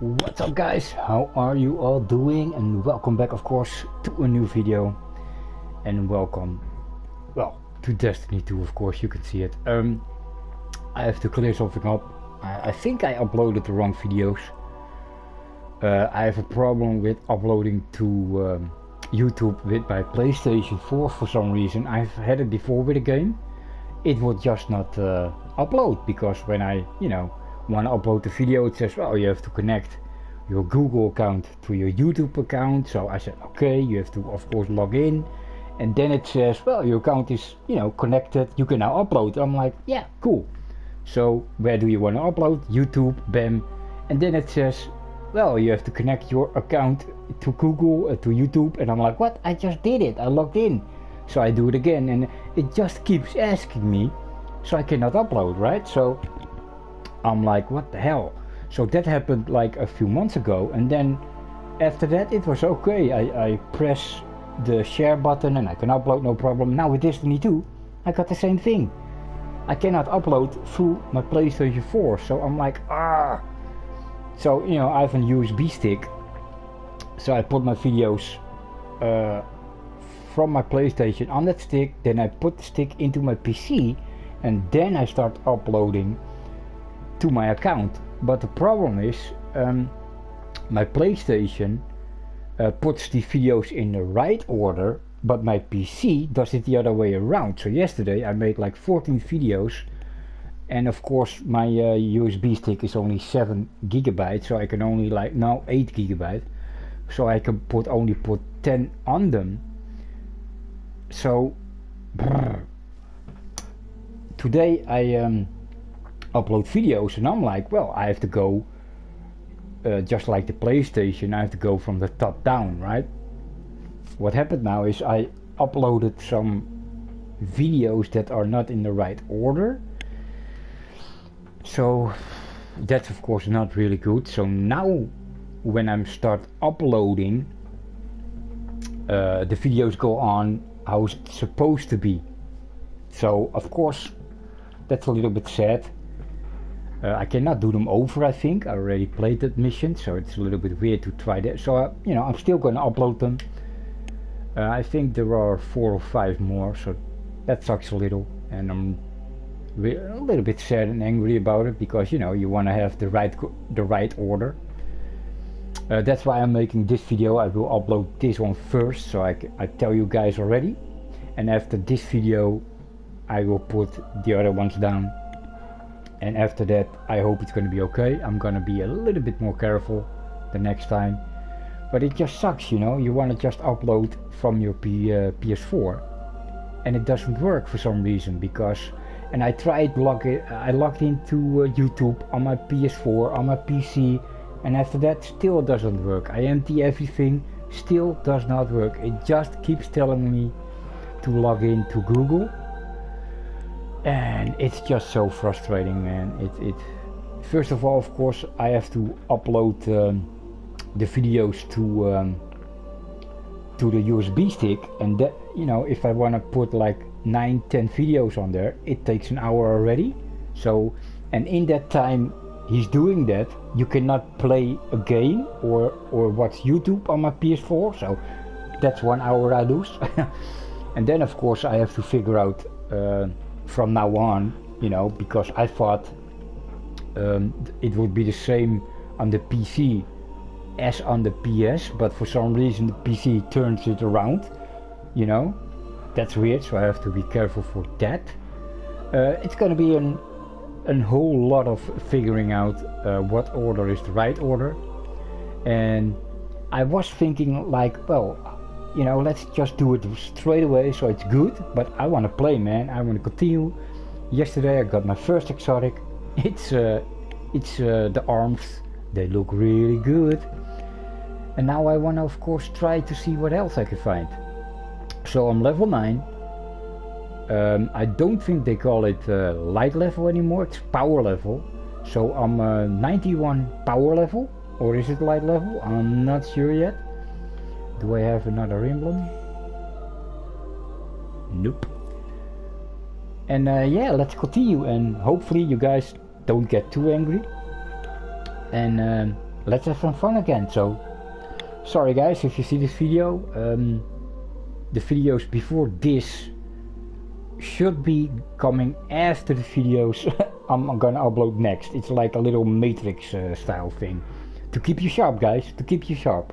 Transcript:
What's up guys, how are you all doing and welcome back of course to a new video and welcome, well, to Destiny 2 of course, you can see it. Um, I have to clear something up, I, I think I uploaded the wrong videos. Uh, I have a problem with uploading to um, YouTube with my PlayStation 4 for some reason. I've had it before with a game. It would just not uh, upload because when I, you know, want to upload the video it says well you have to connect your Google account to your YouTube account. So I said okay you have to of course log in. And then it says well your account is you know connected. You can now upload. I'm like yeah. cool. So where do you want to upload? YouTube bam. And then it says well you have to connect your account to Google uh, to YouTube. And I'm like what? I just did it. I logged in. So I do it again. And it just keeps asking me so I cannot upload right? So I'm like, what the hell? So that happened like a few months ago, and then after that it was okay. I, I press the share button and I can upload no problem. Now with Destiny 2, I got the same thing. I cannot upload through my PlayStation 4, so I'm like, ah. So you know, I have a USB stick, so I put my videos uh, from my PlayStation on that stick. Then I put the stick into my PC, and then I start uploading to my account. But the problem is, um, my PlayStation uh, puts the videos in the right order, but my PC does it the other way around. So yesterday I made like 14 videos, and of course my uh, USB stick is only 7 gigabytes, so I can only like now 8 gigabyte, so I can put only put 10 on them. So brr, today I um, upload videos. And I'm like well I have to go uh, just like the PlayStation I have to go from the top down right? What happened now is I uploaded some videos that are not in the right order. So that's of course not really good. So now when I'm start uploading uh, the videos go on how it's supposed to be. So of course that's a little bit sad uh, I cannot do them over, I think. I already played that mission, so it's a little bit weird to try that. So, uh, you know, I'm still going to upload them. Uh, I think there are four or five more, so that sucks a little. And I'm a little bit sad and angry about it because, you know, you want to have the right the right order. Uh, that's why I'm making this video. I will upload this one first, so I, I tell you guys already. And after this video, I will put the other ones down and after that I hope it's gonna be okay. I'm gonna be a little bit more careful the next time. But it just sucks you know? You want to just upload from your P, uh, PS4 and it doesn't work for some reason because and I tried log it, I logged into uh, YouTube on my PS4 on my PC and after that still doesn't work. I empty everything still does not work. It just keeps telling me to log in to Google and it's just so frustrating man. It, it first of all of course I have to upload um, the videos to um, to the USB stick. And that you know if I want to put like 9 10 videos on there it takes an hour already. So and in that time he's doing that you cannot play a game or or watch YouTube on my PS4 so that's one hour I lose. And then of course I have to figure out uh, from now on, you know, because I thought um, it would be the same on the PC as on the PS, but for some reason the PC turns it around, you know. That's weird, so I have to be careful for that. Uh, it's gonna be an, a whole lot of figuring out uh, what order is the right order. And I was thinking like, well, you know, let's just do it straight away so it's good. But I want to play, man. I want to continue. Yesterday I got my first exotic. It's uh, it's uh, the arms. They look really good. And now I want to, of course, try to see what else I can find. So I'm level 9. Um, I don't think they call it uh, light level anymore. It's power level. So I'm uh, 91 power level. Or is it light level? I'm not sure yet. Do I have another emblem? Nope. And uh, yeah, let's continue and hopefully you guys don't get too angry. And um, let's have some fun again. So, sorry guys if you see this video. Um, the videos before this should be coming after the videos I'm gonna upload next. It's like a little matrix uh, style thing. To keep you sharp guys, to keep you sharp.